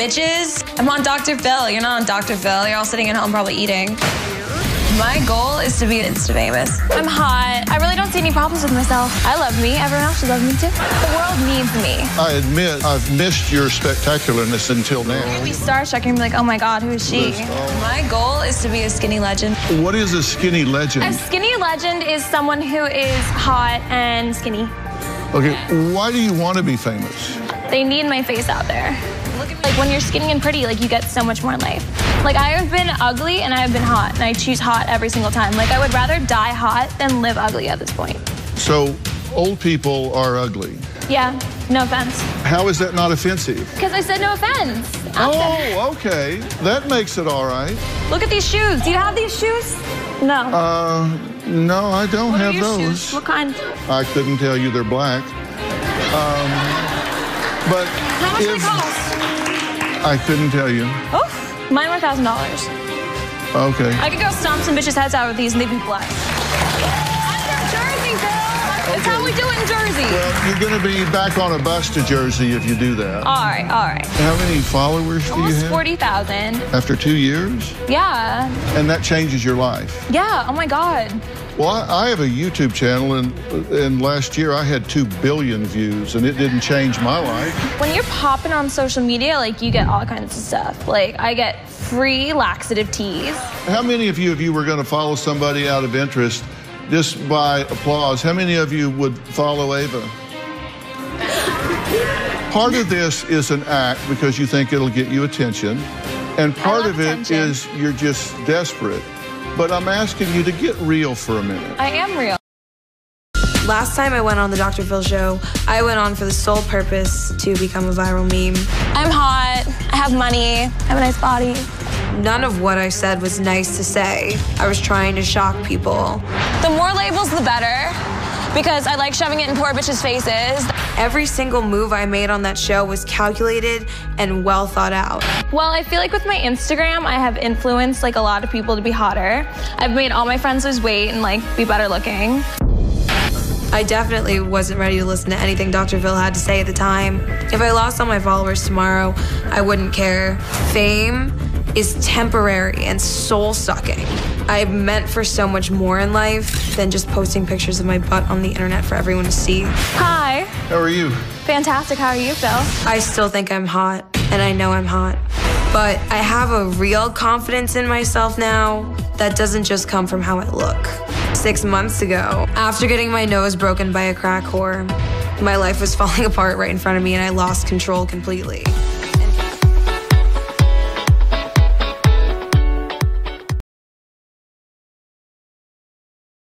bitches? I'm on Dr. Phil. You're not on Dr. Phil. You're all sitting at home probably eating. My goal is to be an Insta famous. I'm hot. I really don't see any problems with myself. I love me. Everyone else should love me too. The world needs me. I admit I've missed your spectacularness until now. Be starstruck and be like, oh my God, who is she? My goal is to be a skinny legend. What is a skinny legend? A skinny legend is someone who is hot and skinny. Okay, why do you want to be famous? They need my face out there. Like when you're skinny and pretty, like you get so much more in life. Like I have been ugly and I have been hot, and I choose hot every single time. Like I would rather die hot than live ugly at this point. So, old people are ugly. Yeah, no offense. How is that not offensive? Because I said no offense. Oh, okay. That makes it all right. Look at these shoes. Do you have these shoes? No. Uh, no, I don't what have those. shoes? What kind? I couldn't tell you they're black. Um, but How much do they if- cost? I couldn't tell you. Oh, mine were thousand dollars. Okay. I could go stomp some bitches' heads out with these and they'd be black. I'm from Jersey, Bill. That's how we do it in Jersey. Well, you're going to be back on a bus to Jersey if you do that. all right, all right. How many followers do you have? Almost have? 40,000. After two years? Yeah. And that changes your life. Yeah. Oh my God. Well, I, I have a YouTube channel, and, and last year I had two billion views, and it didn't change my life. When you're popping on social media, like you get all kinds of stuff. Like I get free laxative teas. How many of you, if you were going to follow somebody out of interest, just by applause, how many of you would follow Ava? Part of this is an act because you think it'll get you attention, and part of it attention. is you're just desperate. But I'm asking you to get real for a minute. I am real. Last time I went on the Dr. Phil show, I went on for the sole purpose to become a viral meme. I'm hot. I have money. I have a nice body. None of what I said was nice to say. I was trying to shock people. The more labels, the better. Because I like shoving it in poor bitches' faces. Every single move I made on that show was calculated and well thought out. Well, I feel like with my Instagram, I have influenced like a lot of people to be hotter. I've made all my friends lose weight and like be better looking. I definitely wasn't ready to listen to anything Dr. Phil had to say at the time. If I lost all my followers tomorrow, I wouldn't care. Fame is temporary and soul sucking. I'm meant for so much more in life than just posting pictures of my butt on the internet for everyone to see. Hi. How are you? Fantastic. How are you, Phil? I still think I'm hot, and I know I'm hot. But I have a real confidence in myself now that doesn't just come from how I look. Six months ago, after getting my nose broken by a crack whore, my life was falling apart right in front of me and I lost control completely.